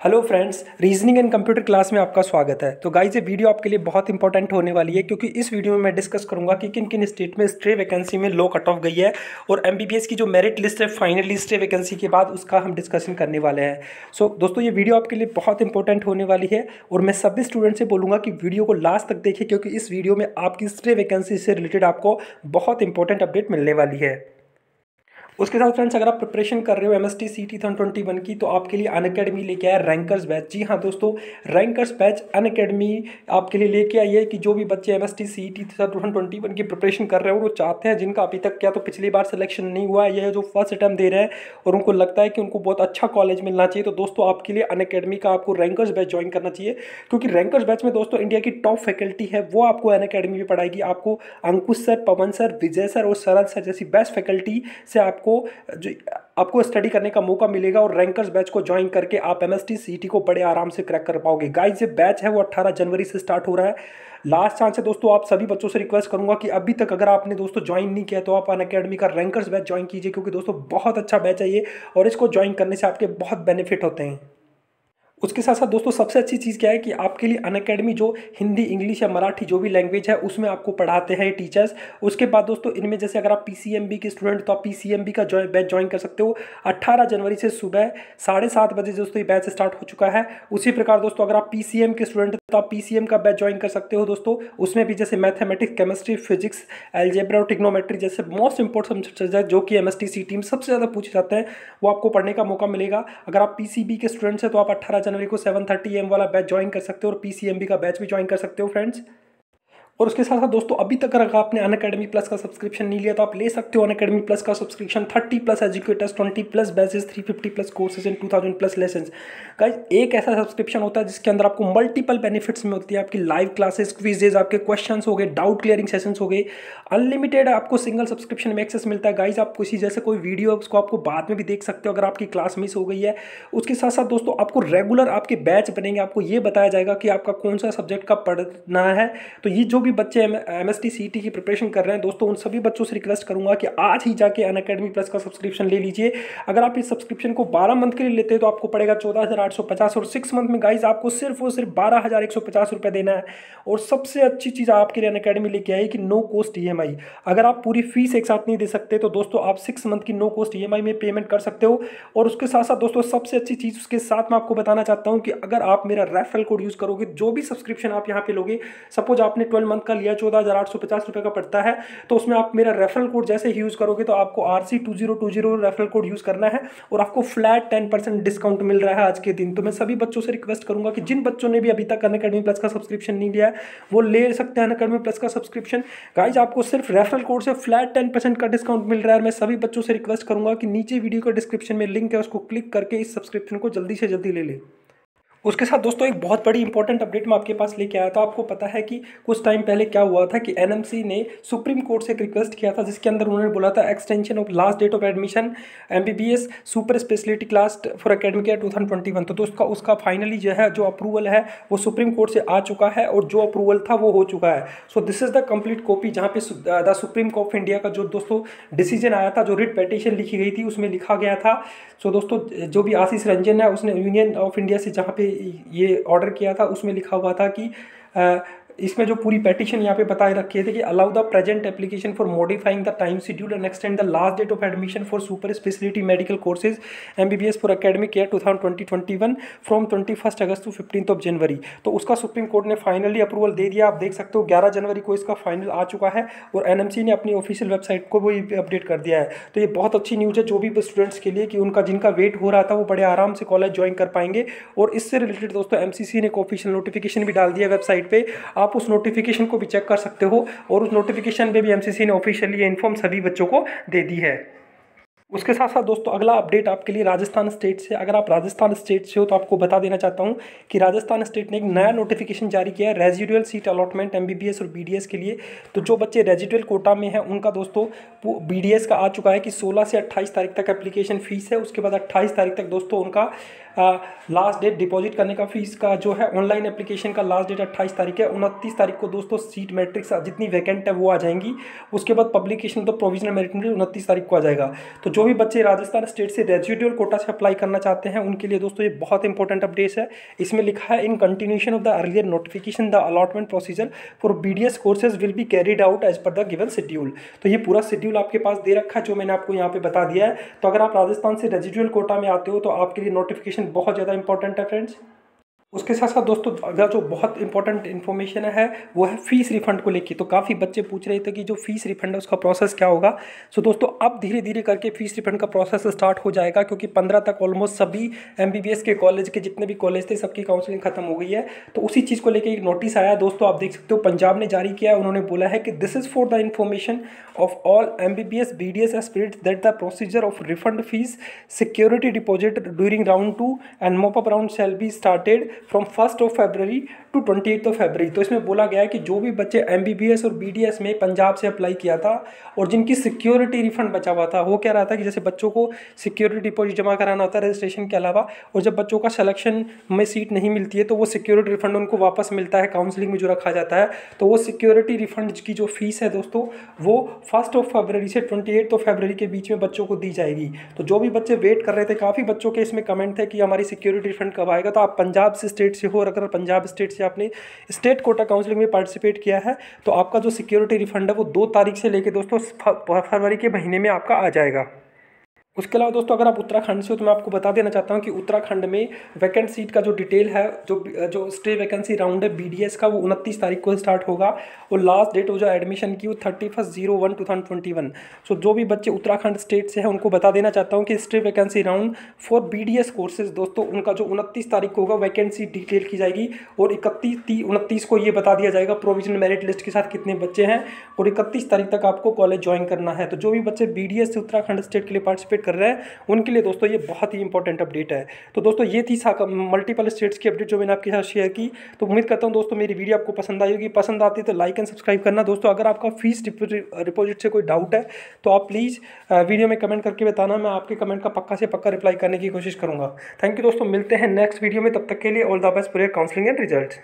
Hello friends reasoning and computer class में आपका स्वागत है। तो गाइज़ ये वीडियो आपके लिए बहुत इंपॉर्टेंट होने वाली है क्योंकि इस वीडियो में मैं डिस्कस करूँगा कि किन किन स्टेट में स्ट्रे वैकेंसी में लो कट ऑफ़ गई है और एम की जो मेरिट लिस्ट है फाइनली स्ट्रे वैकेंसी के बाद उसका हम डिस्कशन करने वाले हैं। सो so, दोस्तों ये वीडियो आपके लिए बहुत इंपॉर्टेंट होने वाली है और मैं सभी स्टूडेंट से बोलूँगा कि वीडियो को लास्ट तक देखें क्योंकि इस वीडियो में आपकी स्ट्रे वैकेंसी से रिलेटेड आपको बहुत इंपॉर्टेंट अपडेट मिलने वाली है। उसके साथ फ्रेंड्स अगर आप प्रिपरेशन कर रहे हो M S T C T twenty one की तो आपके लिए अन अकेडमी लेके आया रैंकर्स बैच जी हाँ दोस्तों रैंकर्स बैच अन अकेडमी आपके लिए लेके आई है कि जो भी बच्चे M S T C T twenty one की प्रिपरेशन कर रहे हो, वो चाहते हैं, जिनका अभी तक क्या तो पिछली बार सिलेक्शन नहीं हुआ है ये जो फ़र्स्ट अटैम्प दे रहे हैं, और उनको लगता है कि उनको बहुत अच्छा कॉलेज मिलना चाहिए। तो दोस्तों, आपके लिए अन अकेडमी का आपको रैंकर्स बैच ज्वाइन करना चाहिए, क्योंकि रैंकर्स बैच में दोस्तों इंडिया की टॉप फैकल्टी है, वो आपको अन अकेडमी में पढ़ाएगी। आपको Ankush sir Pawan sir Vijay sir और सरल सर जैसी बेस्ट फैकल्टी से आपको जो आपको स्टडी करने का मौका मिलेगा और रैंकर्स बैच को ज्वाइन करके आप एम एस को बड़े आराम से क्रैक कर पाओगे। गाइज़ ये बैच है, वो अट्ठारह जनवरी से स्टार्ट हो रहा है। लास्ट चांस है दोस्तों, आप सभी बच्चों से रिक्वेस्ट करूँगा कि अभी तक अगर आपने दोस्तों ज्वाइन नहीं किया तो आप अन अकेडमी का रैंकर्स बैच ज्वाइन कीजिए, क्योंकि दोस्तों बहुत अच्छा बैच है ये, और इसको ज्वाइन करने से आपके बहुत बेनिफिट होते हैं। उसके साथ साथ दोस्तों, सबसे अच्छी चीज़ क्या है कि आपके लिए अन अकेडमी जो हिंदी, इंग्लिश या मराठी जो भी लैंग्वेज है, उसमें आपको पढ़ाते हैं टीचर्स उसके बाद दोस्तों, इनमें जैसे अगर आप पीसीएमबी के स्टूडेंट तो आप पीसीएमबी का जॉइन बैच ज्वाइन कर सकते हो। अट्ठारह जनवरी से सुबह साढ़े सात बजे दोस्तों, ये बैच स्टार्ट हो चुका है। उसी प्रकार दोस्तों, अगर आप पीसीएम के स्टूडेंट तो आप PCM का बैच ज्वाइन कर सकते हो दोस्तों। उसमें भी जैसे मैथमेटिक्स केमिस्ट्री फिजिक्स एल्जेब्रा और टिक्नोमेट्री जैसे मोस्ट इंपॉर्टेंट सब्जेक्ट है, जो कि एम एस टीम सबसे ज़्यादा पूछे जाते हैं, वो आपको पढ़ने का मौका मिलेगा। अगर आप पीसीबी के स्टूडेंट्स हैं तो आप अट्ठारह जनवरी को सेवन थर्टी एम वाला बैच ज्वाइन कर सकते हो और पीसीएमबी का बैच भी ज्वाइन कर सकते हो फ्रेंड्स और उसके साथ साथ दोस्तों, अभी तक अगर आपने अन अकेडमी प्लस का सब्सक्रिप्शन नहीं लिया तो आप ले सकते हो अन अकेडमी प्लस का subscription thirty plus educators twenty plus batches three fifty plus courses and two thousand plus lesson guys एक ऐसा सब्सक्रिप्शन होता है जिसके अंदर आपको मल्टीपल बेनिफिट्स में होती है। आपकी लाइव क्लासेस क्विजेज आपके क्वेश्चन हो गए डाउट क्लियरिंग सेशन हो गए। अनलिमिटेड आपको सिंगल सब्सक्रिप्शन में एक्सेस मिलता है। गाइज़ आप किसी जैसे कोई वीडियो उसको आपको बाद में भी देख सकते हो, अगर आपकी क्लास मिस हो गई है। उसके साथ साथ दोस्तों, आपको रेगुलर आपके बैच बनेंगे। आपको ये बताया जाएगा कि आपका कौन सा सब्जेक्ट का पढ़ना है। तो ये जो भी बच्चे एम एस टी की प्रिपरेशन कर रहे हैं, दोस्तों, उन सभी बच्चों से रिक्वेस्ट करूँगा कि आज ही जाके अन अकेडमी प्लस का सब्सक्रिप्शन ले लीजिए। अगर आप इस सब्सक्रिप्शन को बारह मंथ के लिए लेते हैं तो आपको पड़ेगा चौदह हज़ार आठ सौ पचास और सिक्स मंथ में गाइज़ आपको सिर्फ़ और सिर्फ़ बारह हज़ार एक सौ पचास रुपये देना है। और सबसे अच्छी चीज़ आपके लिए अन अकेडमी लेके आई कि नो कॉस्ट ई अगर आप पूरी फ़ीस एक साथ नहीं दे सकते तो दोस्तों, आप सिक्स मंथ की no cost EMI payment कर सकते हो। और उसके साथ साथ दोस्तों, सबसे अच्छी चीज़ उसके साथ मैं आपको बताना चाहता हूँ कि अगर आप मेरा रेफरल कोड यूज़ करोगे, जो भी सब्सक्रिप्शन आप यहाँ पे लोगे सपोज़ आपने ट्वेल्व मंथ का लिया चौदह हज़ार आठ सौ पचास रुपये का पड़ता है तो उसमें आप मेरा रेफरल कोड जैसे ही यूज़ करोगे तो आपको R C two zero two zero referral code use करना है और आपको फ्लैट टेन परसेंट डिस्काउंट मिल रहा है आज के दिन। तो मैं सभी बच्चों से रिक्वेस्ट करूँगा कि जिन बच्चों ने भी अभी तक अन अकेडमी प्लस का सब्सक्रिप्शन नहीं लिया है, वो ले सकते हैं अकेडमी प्लस का सब्सक्रिप्शन गाइज़ आपको सिर्फ़ रेफरल कोड से फ्लैट टेन परसेंट का डिस्काउंट मिल रहा है मैं सभी बच्चों से रिक्वेस्ट करूँगा कि नीचे वीडियो का डिस्क्रिप्शन में लिंक है, उसको क्लिक करके इस सब्सक्रिप्शन को जल्दी से जल्दी ले लें। उसके साथ दोस्तों एक बहुत बड़ी इंपॉर्टेंट अपडेट मैं आपके पास लेके आया था। आपको पता है कि कुछ टाइम पहले क्या हुआ था कि एनएमसी ने सुप्रीम कोर्ट से एक रिक्वेस्ट किया था, जिसके अंदर उन्होंने बोला था extension of last date of admission MBBS super speciality class for academic year two तो दोस्तों, उसका फाइनली जो है, जो अप्रूवल है, वो सुप्रीम कोर्ट से आ चुका है और जो अप्रूवल था, वो हो चुका है। So this is the complete copy जहाँ पे the Supreme Court of India का जो दोस्तों डिसीज़न आया था, जो रिट पेटिशन लिखी गई थी, उसमें लिखा गया था। सो दोस्तों, जो भी आशीष रंजन है, उसने यूनियन ऑफ़ इंडिया से जहाँ पे ये ऑर्डर किया था उसमें लिखा हुआ था कि इसमें जो पूरी पेटिशन यहाँ पे बताए रखे थे कि allow the present application for modifying the time schedule and extend the last date of admission for super speciality medical courses M B B S for academic year two thousand twenty twenty one from twenty first August to fifteen of January तो उसका supreme court ने finally approval दे दिया। आप देख सकते हो, ग्यारह जनवरी को इसका फाइनल आ चुका है और एन एम सी ने अपनी ऑफिशियल वेबसाइट को भी अपडेट कर दिया है। तो ये बहुत अच्छी न्यूज़ है, जो भी स्टूडेंट्स के लिए कि उनका जिनका वेट हो रहा था, वो बड़े आराम से कॉलेज ज्वाइन कर पाएँगे। और इससे रिलेटेड दोस्तों एम सी सी ने एक ऑफिशियल नोटिफिकेशन भी डाल दिया वेबसाइट पर आप उस नोटिफिकेशन को भी चेक कर सकते हो और उस नोटिफिकेशन में भी एमसीसी ने ऑफिशियली इन्फॉर्म सभी बच्चों को दे दी है। उसके साथ साथ दोस्तों, अगला अपडेट आपके लिए राजस्थान स्टेट से अगर आप राजस्थान स्टेट से हो तो आपको बता देना चाहता हूँ कि राजस्थान स्टेट ने एक नया नोटिफिकेशन जारी किया है रेजिडुअल सीट अलॉटमेंट एमबीबीएस और बीडीएस के लिए। तो जो बच्चे रेजिडुअल कोटा में हैं, उनका दोस्तों बीडीएस का आ चुका है कि 16 से 28 तारीख तक एप्लीकेशन फ़ीस है। उसके बाद 28 तारीख तक दोस्तों, उनका लास्ट डेट डिपॉजिट करने का फ़ीस का जो है ऑनलाइन एप्लीकेशन का लास्ट डेट अट्ठाईस तारीख है। उनतीस तारीख को दोस्तों सीट मैट्रिक्स जितनी वैकेंट है, वो आ जाएँगी। उसके बाद पब्लिकेशन तो प्रोविजनल मेरिट में उनतीस तारीख को आ जाएगा। तो जो भी बच्चे राजस्थान स्टेट से रेजिडुअल कोटा से अप्लाई करना चाहते हैं, उनके लिए दोस्तों ये बहुत इंपॉर्टेंट अपडेट्स है। इसमें लिखा है in continuation of the earlier notification the allotment procedure for B D S courses will be carried out as per the given schedule तो ये पूरा शेड्यूल आपके पास दे रखा है, जो मैंने आपको यहाँ पे बता दिया है। तो अगर आप राजस्थान से रेजिडुअल कोटा में आते हो तो आपके लिए नोटिफिकेशन बहुत ज़्यादा इंपॉर्टेंट है फ्रेंड्स उसके साथ साथ दोस्तों अगर जो बहुत इंपॉर्टेंट इन्फॉर्मेशन है, वो है फ़ीस रिफंड को लेकर तो काफ़ी बच्चे पूछ रहे थे कि जो फ़ीस रिफंड है, उसका प्रोसेस क्या होगा? सो दोस्तों, अब धीरे धीरे करके फ़ीस रिफंड का प्रोसेस स्टार्ट हो जाएगा, क्योंकि पंद्रह तक ऑलमोस्ट सभी एमबीबीएस के कॉलेज के जितने भी कॉलेज थे, सबकी काउंसलिंग खत्म हो गई है। तो उसी चीज़ को लेकर एक नोटिस आया, दोस्तों, आप देख सकते हो, पंजाब ने जारी किया है, उन्होंने बोला है कि this is for the information of all M B B S B D S aspirant that the procedure of refund fees security deposit during round two and mop up round shall be started from first of February to twenty eight of February तो इसमें बोला गया है कि जो भी बच्चे M B B S और बी डी एस में पंजाब से अप्लाई किया था और जिनकी सिक्योरिटी रिफंड बचा हुआ था, वो क्या रहा था कि जैसे बच्चों को सिक्योरिटी डिपॉजिट जमा कराना होता है रजिस्ट्रेशन के अलावा और जब बच्चों का सलेक्शन में सीट नहीं मिलती है तो वो सिक्योरिटी रिफंड उनको वापस मिलता है काउंसलिंग में जो रखा जाता है। तो वो सिक्योरिटी रिफंड की जो फ़ीस है दोस्तों, वो फ़र्स्ट ऑफ़ फरवरी से ट्वेंटी एट ऑफ़ फरवरी के बीच में बच्चों को दी जाएगी। तो जो भी बच्चे वेट कर रहे थे, काफ़ी बच्चों के इसमें कमेंट थे कि हमारी सिक्योरिटी रिफंड कब आएगा तो आप पंजाब से स्टेट से हो और अगर पंजाब स्टेट से आपने स्टेट कोटा काउंसिलिंग में पार्टिसिपेट किया है तो आपका जो सिक्योरिटी रिफंड है वो दो तारीख से लेकर दोस्तों फरवरी के महीने में आपका आ जाएगा। उसके अलावा दोस्तों, अगर आप उत्तराखंड से हो तो मैं आपको बता देना चाहता हूँ कि उत्तराखंड में वैकेंट सीट का जो डिटेल है, जो जो स्टे वैकेंसी राउंड है बीडीएस का, वो उनतीस तारीख को स्टार्ट होगा और लास्ट डेट हो जो एडमिशन की, वो thirty first zero one two thousand twenty one so जो भी बच्चे उत्तराखंड स्टेट से हैं, उनको बता देना चाहता हूँ कि stray vacancy round for BDS courses दोस्तों, उनका जो उनतीस तारीख को होगा वैकेंसी डिटेल की जाएगी और इकतीस ती, उनतीस को ये बता दिया जाएगा प्रोविजनल मेरिट लिस्ट के साथ कितने बच्चे हैं और इकतीस तारीख तक आपको कॉलेज ज्वाइन करना है। तो जो भी बच्चे बीडीएस से उत्तराखंड स्टेट के लिए पार्टिसिपेट कर रहे हैं। उनके लिए दोस्तों ये बहुत ही इंपॉर्टेंट अपडेट है। तो दोस्तों ये थी मल्टीपल स्टेट्स की अपडेट जो मैंने आपके साथ शेयर की। तो उम्मीद करता हूँ दोस्तों मेरी वीडियो आपको पसंद आई होगी। पसंद आती है तो लाइक एंड सब्सक्राइब करना। दोस्तों अगर आपका फ़ीस डिपोजिट से कोई डाउट है तो आप प्लीज़ वीडियो में कमेंट करके बताना। मैं आपके कमेंट का पक्का से पक्का रिप्लाई करने की कोशिश करूँगा। थैंक यू दोस्तों। मिलते हैं नेक्स्ट वीडियो में। तब तक के लिए all the best for counselling and result